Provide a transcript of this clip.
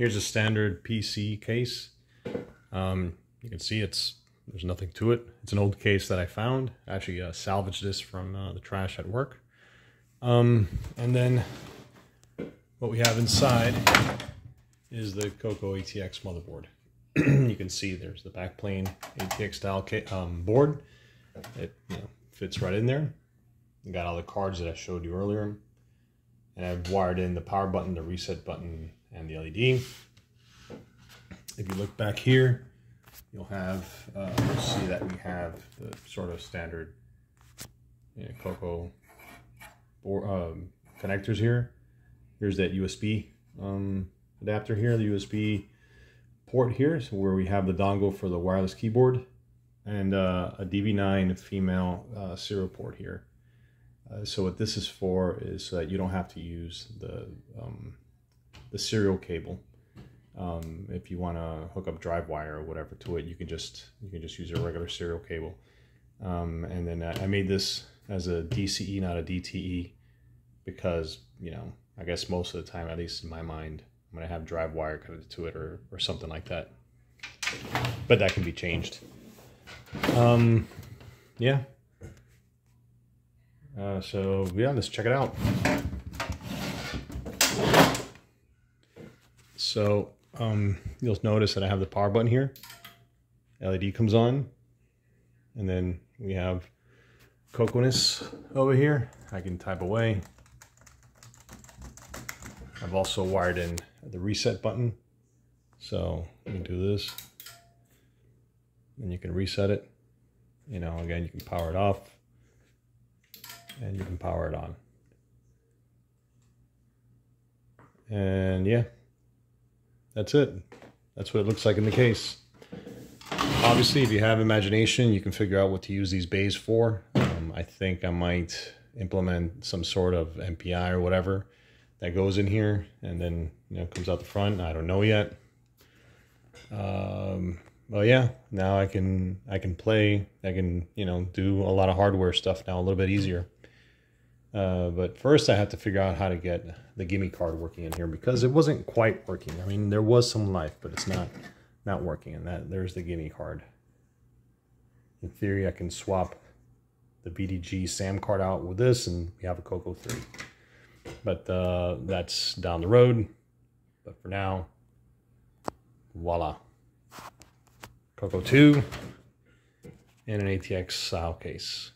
here's a standard PC case. Um, you can see it's there's nothing to it. It's an old case that I found. I actually uh, salvaged this from uh, the trash at work. Um, and then what we have inside is the Coco ATX motherboard. you can see there's the backplane ATX style um, board. It you know, fits right in there. You got all the cards that I showed you earlier. And I've wired in the power button, the reset button, and the LED. If you look back here, you'll have, uh, you'll see that we have the sort of standard you know, Coco or, um, connectors here. Here's that USB um, adapter here, the USB port here, so where we have the dongle for the wireless keyboard and uh, a DB9 female uh, serial port here. Uh, so what this is for is so that you don't have to use the um, the serial cable. Um, if you want to hook up DriveWire or whatever to it, you can just you can just use a regular serial cable. Um, and then I made this as a DCE, not a DTE, because you know I guess most of the time, at least in my mind, I'm gonna have DriveWire connected to it or or something like that. But that can be changed. Um, yeah, uh, so yeah, let's check it out. So um, you'll notice that I have the power button here. LED comes on. And then we have Coconus over here. I can type away. I've also wired in the reset button. So you can do this. And you can reset it. You know, again, you can power it off and you can power it on. And yeah, that's it. That's what it looks like in the case. Obviously, if you have imagination, you can figure out what to use these bays for. Um, I think I might implement some sort of MPI or whatever that goes in here and then you know comes out the front. I don't know yet. Um, well, yeah, now I can I can play. I can you know do a lot of hardware stuff now a little bit easier. Uh, but first I had to figure out how to get the GIME card working in here because it wasn't quite working. I mean, there was some life, but it's not not working. And that there's the GIME card. In theory, I can swap the VDG SAM card out with this and we have a Coco 3. But uh, that's down the road. But for now, voila. Coco 2 and an ATX style case.